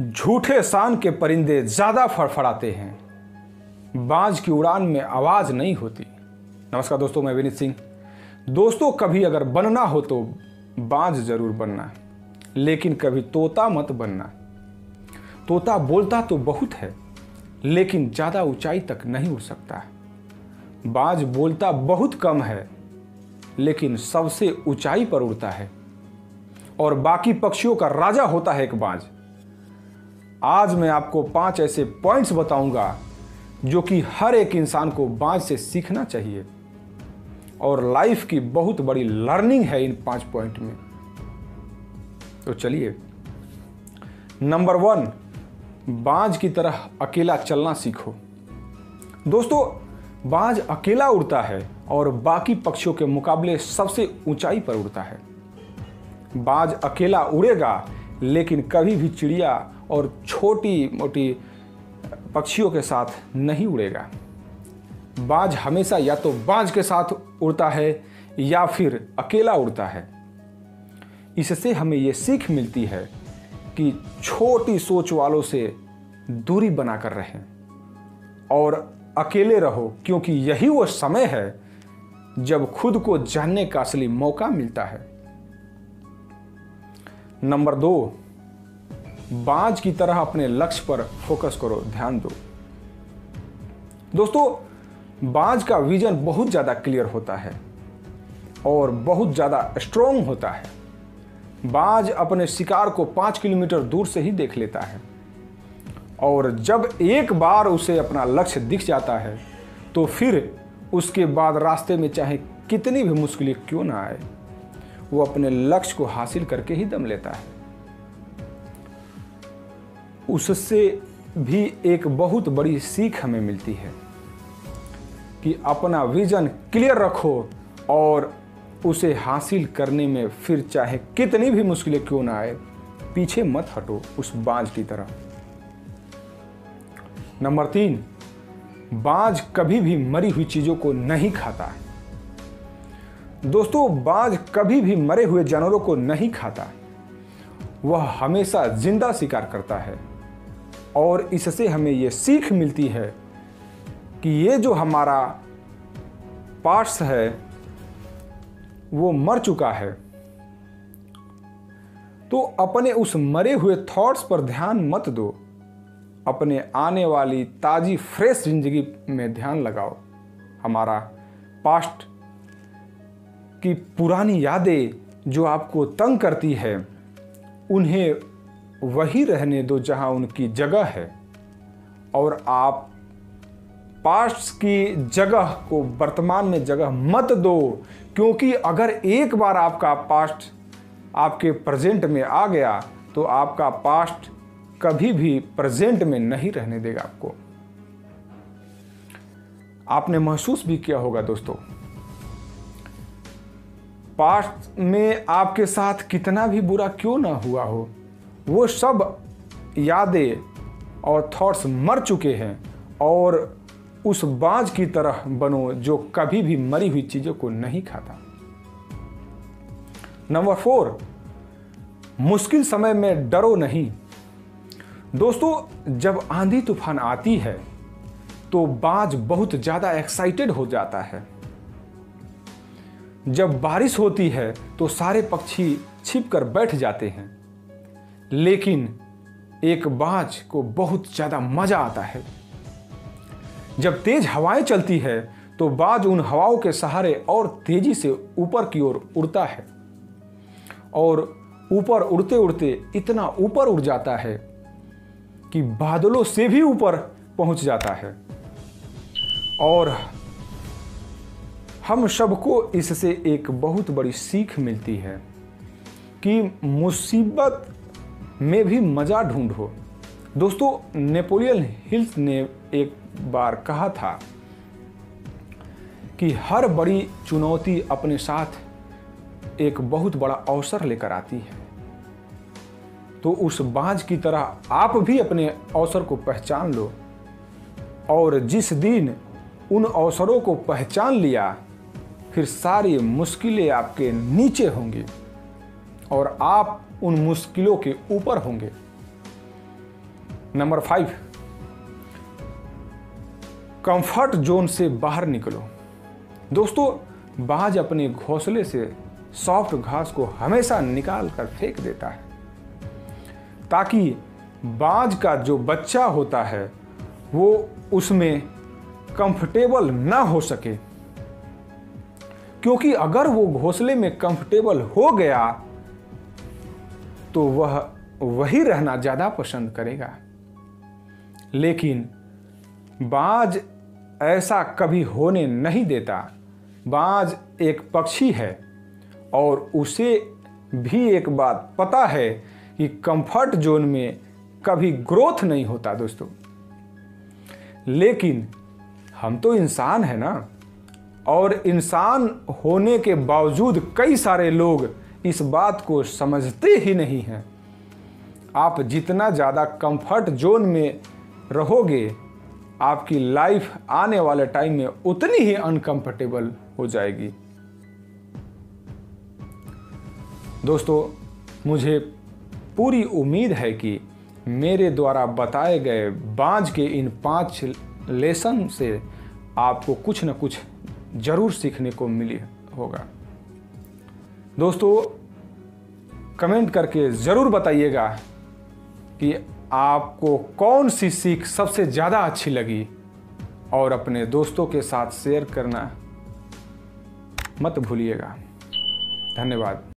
झूठे शान के परिंदे ज़्यादा फड़फड़ाते हैं। बाज की उड़ान में आवाज़ नहीं होती। नमस्कार दोस्तों, मैं विनीत सिंह। दोस्तों, कभी अगर बनना हो तो बाज ज़रूर बनना। लेकिन कभी तोता मत बनना। तोता बोलता तो बहुत है, लेकिन ज़्यादा ऊंचाई तक नहीं उड़ सकता। बाज बोलता बहुत कम है, लेकिन सबसे ऊंचाई पर उड़ता है। और बाकी पक्षियों का राजा होता है एक बाज। आज मैं आपको पाँच ऐसे पॉइंट्स बताऊँगा जो कि हर एक इंसान को बाज से सीखना चाहिए। और लाइफ की बहुत बड़ी लर्निंग है इन पाँच पॉइंट में। तो चलिए। नंबर वन बाज की तरह अकेला चलना सीखो। दोस्तों बाज अकेला उड़ता है और बाकी पक्षियों के मुकाबले सबसे ऊंचाई पर उड़ता है। बाज अकेला उड़ेगा लेकिन कभी भी चिड़िया और छोटी मोटी पक्षियों के साथ नहीं उड़ेगा। बाज हमेशा या तो बाज के साथ उड़ता है या फिर अकेला उड़ता है। इससे हमें यह सीख मिलती है कि छोटी सोच वालों से दूरी बनाकर रहें और अकेले रहो, क्योंकि यही वो समय है जब खुद को जानने का असली मौका मिलता है। नंबर दो, बाज की तरह अपने लक्ष्य पर फोकस करो, ध्यान दो। दोस्तों, बाज का विजन बहुत ज़्यादा क्लियर होता है और बहुत ज़्यादा स्ट्रोंग होता है। बाज अपने शिकार को पाँच किलोमीटर दूर से ही देख लेता है और जब एक बार उसे अपना लक्ष्य दिख जाता है तो फिर उसके बाद रास्ते में चाहे कितनी भी मुश्किलें क्यों ना आए। वो अपने लक्ष्य को हासिल करके ही दम लेता है। उससे भी एक बहुत बड़ी सीख हमें मिलती है कि अपना विजन क्लियर रखो और उसे हासिल करने में फिर चाहे कितनी भी मुश्किलें क्यों ना आए, पीछे मत हटो उस बाज की तरह। नंबर तीन, बाज कभी भी मरी हुई चीज़ों को नहीं खाता दोस्तों, बाज कभी भी मरे हुए जानवरों को नहीं खाता। वह हमेशा ज़िंदा शिकार करता है। और इससे हमें यह सीख मिलती है कि ये जो हमारा पार्ट्स है, वो मर चुका है। तो अपने उस मरे हुए थॉट्स पर ध्यान मत दो। अपने आने वाली ताज़ी फ्रेश ज़िंदगी में ध्यान लगाओ। हमारा पास्ट की पुरानी यादें जो आपको तंग करती है, उन्हें वही रहने दो जहाँ उनकी जगह है। और आप पास्ट की जगह को वर्तमान में जगह मत दो, क्योंकि अगर एक बार आपका पास्ट आपके प्रेजेंट में आ गया तो आपका पास्ट कभी भी प्रेजेंट में नहीं रहने देगा आपको। आपने महसूस भी किया होगा दोस्तों। पास्ट में आपके साथ कितना भी बुरा क्यों ना हुआ हो, वो सब यादें और थॉट्स मर चुके हैं और उस बाज की तरह बनो जो कभी भी मरी हुई चीज़ों को नहीं खाता। नंबर फोर मुश्किल समय में डरो नहीं। दोस्तों, जब आंधी तूफ़ान आती है तो बाज बहुत ज़्यादा एक्साइटेड हो जाता है। जब बारिश होती है तो सारे पक्षी छिप कर बैठ जाते हैं। लेकिन एक बाज को बहुत ज़्यादा मज़ा आता है। जब तेज हवाएँ चलती है तो बाज उन हवाओं के सहारे और तेज़ी से ऊपर की ओर उड़ता है। और ऊपर उड़ते उड़ते इतना ऊपर उड़ जाता है कि बादलों से भी ऊपर पहुँच जाता है। और हम सबको इससे एक बहुत बड़ी सीख मिलती है कि मुसीबत में भी मज़ा ढूंढो। दोस्तों, नेपोलियन हिल्स ने एक बार कहा था कि हर बड़ी चुनौती अपने साथ एक बहुत बड़ा अवसर लेकर आती है। तो उस बाज की तरह आप भी अपने अवसर को पहचान लो और जिस दिन उन अवसरों को पहचान लिया फिर सारी मुश्किलें आपके नीचे होंगी और आप उन मुश्किलों के ऊपर होंगे। नंबर फाइव, कंफर्ट जोन से बाहर निकलो। दोस्तों, बाज अपने घोंसले से सॉफ्ट घास को हमेशा निकाल कर फेंक देता है, ताकि बाज का जो बच्चा होता है, वो उसमें कंफर्टेबल ना हो सके। क्योंकि अगर वो घोंसले में कंफर्टेबल हो गया तो वह वही रहना ज़्यादा पसंद करेगा। लेकिन बाज ऐसा कभी होने नहीं देता। बाज एक पक्षी है और उसे भी एक बात पता है कि कंफर्ट जोन में कभी ग्रोथ नहीं होता, दोस्तों। लेकिन हम तो इंसान है ना। और इंसान होने के बावजूद कई सारे लोग इस बात को समझते ही नहीं हैं। आप जितना ज़्यादा कंफर्ट जोन में रहोगे, आपकी लाइफ आने वाले टाइम में उतनी ही अनकंफर्टेबल हो जाएगी। दोस्तों, मुझे पूरी उम्मीद है कि मेरे द्वारा बताए गए बांझ के इन पाँच लेसन से आपको कुछ न कुछ ज़रूर सीखने को मिली होगा। दोस्तों, कमेंट करके ज़रूर बताइएगा कि आपको कौन सी सीख सबसे ज़्यादा अच्छी लगी और अपने दोस्तों के साथ शेयर करना मत भूलिएगा। धन्यवाद।